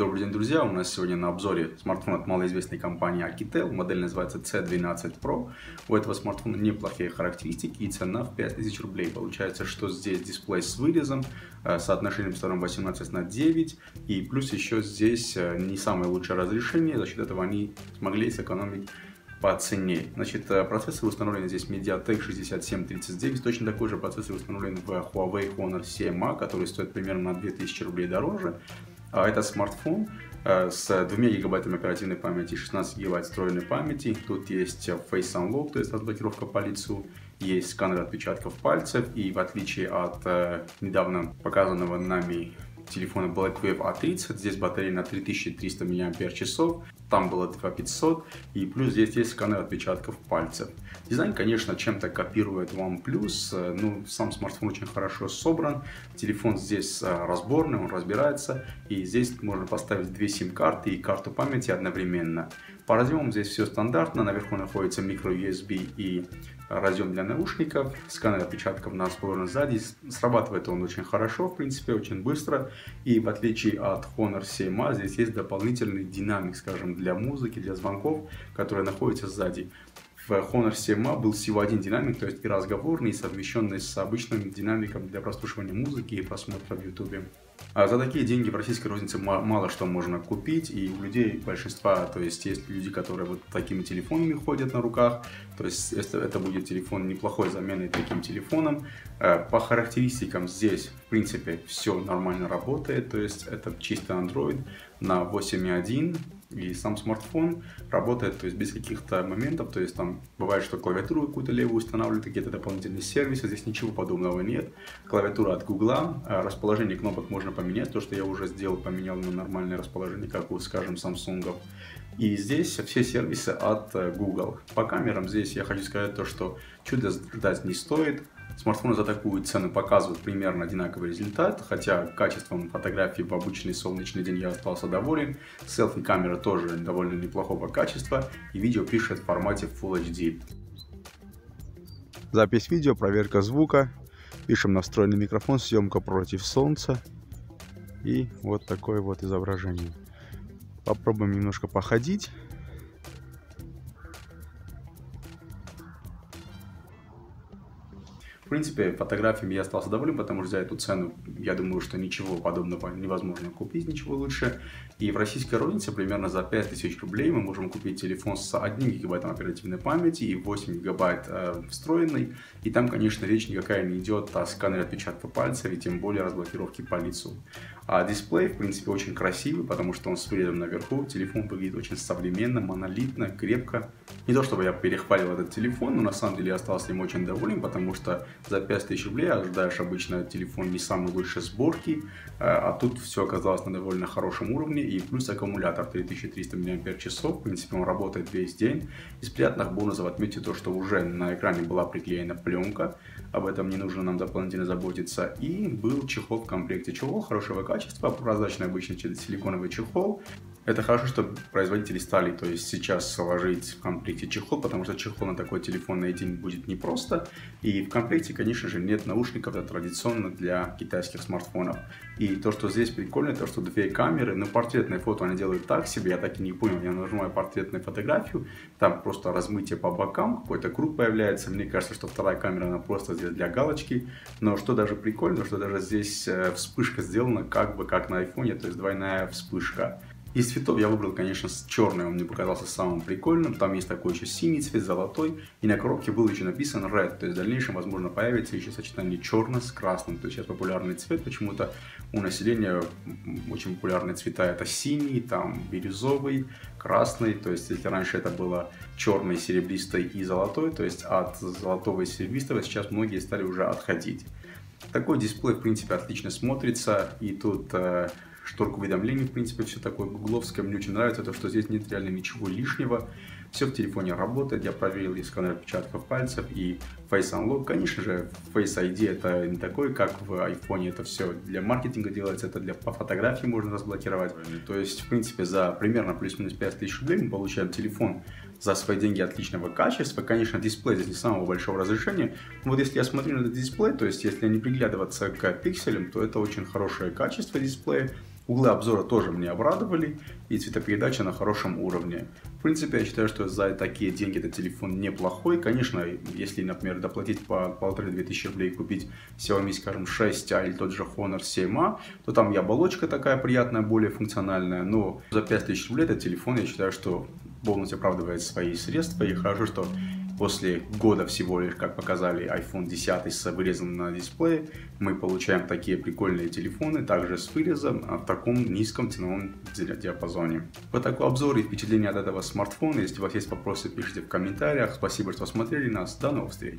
Добрый день, друзья! У нас сегодня на обзоре смартфон от малоизвестной компании Akitel. Модель называется C12 Pro. У этого смартфона неплохие характеристики и цена в 5000 рублей. Получается, что здесь дисплей с вырезом, э, соотношением сторон 18 на 9. И плюс еще здесь э, не самое лучшее разрешение. За счет этого они смогли сэкономить по цене. Значит, э, процессор установлен здесь MediaTek 6739, точно такой же процессор установлен в Huawei Honor 7A, который стоит примерно на 2000 рублей дороже. А это смартфон э, с 2 гигабайтами оперативной памяти и 16 гигабайт встроенной памяти. Тут есть Face Unlock, то есть разблокировка по лицу, есть сканер отпечатков пальцев, и в отличие от э, недавно показанного нами телефона Blackwave A30. Здесь батарея на 3300 мАч, там было 2500, и плюс здесь есть сканер отпечатков пальцев. Дизайн, конечно, чем-то копирует OnePlus, ну, сам смартфон очень хорошо собран, телефон здесь э, разборный, он разбирается, и здесь можно поставить две сим-карты и карту памяти одновременно. По разъемам здесь все стандартно, наверху находится micro-USB и разъем для наушников, сканер отпечатков на расположен сзади. Срабатывает он очень хорошо, в принципе, очень быстро. И в отличие от Honor 7A, здесь есть дополнительный динамик, скажем, для музыки, для звонков, который находится сзади. В Honor 7A был всего один динамик, то есть и разговорный, и совмещенный с обычным динамиком для прослушивания музыки и просмотра в YouTube. А за такие деньги в российской рознице мало что можно купить, и у людей большинства, то есть есть люди, которые вот такими телефонами ходят на руках, то есть это, это будет телефон неплохой заменой таким телефоном. Э, по характеристикам здесь, в принципе, все нормально работает, то есть это чисто Android на 8.1, и сам смартфон работает, то есть без каких-то моментов, то есть там бывает, что клавиатуру какую-то левую устанавливают, какие-то дополнительные сервисы, здесь ничего подобного нет. Клавиатура от Гугла, а расположение кнопок можно поменять, то, что я уже сделал, поменял на нормальное расположение, как у, скажем, Samsung. И здесь все сервисы от э, Google. По камерам здесь я хочу сказать то, что чудо ждать не стоит. Смартфоны за такую цену показывают примерно одинаковый результат, хотя качеством фотографий в обычный солнечный день я остался доволен. Селфи-камера тоже довольно неплохого качества и видео пишет в формате Full HD. Запись видео, проверка звука. Пишем на встроенный микрофон, съемка против солнца. И вот такое вот изображение. Попробуем немножко походить. Принципе, фотографиями я остался доволен, потому что за эту цену, я думаю, что ничего подобного невозможно купить, ничего лучше. И в российской рознице примерно за 5000 рублей мы можем купить телефон с 1 гигабайтом оперативной памяти и 8 гигабайт э, встроенной. И там, конечно, речь никакая не идет о сканере отпечатка пальцев и тем более разблокировке по лицу. А дисплей, в принципе, очень красивый, потому что он с вырезом наверху. Телефон выглядит очень современно, монолитно, крепко. Не то, чтобы я перехвалил этот телефон, но на самом деле я остался им очень доволен, потому что за 5000 рублей ожидаешь обычно телефон не самой лучшей сборки, а, а тут все оказалось на довольно хорошем уровне, и плюс аккумулятор 3300 мАч, в принципе он работает весь день. Из приятных бонусов отметьте то, что уже на экране была приклеена пленка, об этом не нужно нам дополнительно заботиться, и был чехол в комплекте. Чехол хорошего качества, прозрачный обычный силиконовый чехол, это хорошо, что производители стали, то есть сейчас сложить в комплекте чехол, потому что чехол на такой телефон найти будет непросто. И в комплекте, конечно же, нет наушников, это традиционно для китайских смартфонов. И то, что здесь прикольно, то, что две камеры, но портретное фото они делают так себе, я так и не понял, я нажимаю портретную фотографию, там просто размытие по бокам, какой-то круг появляется, мне кажется, что вторая камера, она просто здесь для галочки, но что даже прикольно, что даже здесь э, вспышка сделана как бы как на айфоне, то есть двойная вспышка. Из цветов я выбрал, конечно, черный, он мне показался самым прикольным. Там есть такой еще синий цвет, золотой. И на коробке был еще написан red. То есть в дальнейшем, возможно, появится еще сочетание черного с красным. То есть сейчас популярный цвет. Почему-то у населения очень популярные цвета. Это синий, там бирюзовый, красный. То есть если раньше это было черный, серебристый и золотой, то есть от золотого и серебристого сейчас многие стали уже отходить. Такой дисплей, в принципе, отлично смотрится. И тут э, шторку уведомлений, в принципе, все такое гугловское. Мне очень нравится то, что здесь нет реально ничего лишнего. Все в телефоне работает. Я проверил и сканер отпечатков пальцев, и Face Unlock. Конечно же, Face ID это не такой, как в iPhone. Это все для маркетинга делается, это для по фотографии можно разблокировать. То есть, в принципе, за примерно плюс-минус 5000 рублей мы получаем телефон за свои деньги отличного качества. Конечно, дисплей здесь не самого большого разрешения. Вот если я смотрю на этот дисплей, то есть если не приглядываться к пикселям, то это очень хорошее качество дисплея Углы обзора тоже меня обрадовали, и цветопередача на хорошем уровне. В принципе, я считаю, что за такие деньги этот телефон неплохой. Конечно, если, например, доплатить по полторы-две тысячи рублей купить Xiaomi, скажем, 6A или тот же Honor 7A, то там и оболочка такая приятная, более функциональная. Но за 5000 рублей этот телефон, я считаю, что полностью оправдывает свои средства. И хорошо, что после года всего лишь, как показали iPhone 10 с вырезом на дисплее, мы получаем такие прикольные телефоны, также с вырезом, а в таком низком ценовом диапазоне. Вот такой обзор и впечатление от этого смартфона. Если у вас есть вопросы, пишите в комментариях. Спасибо, что смотрели нас. До новых встреч!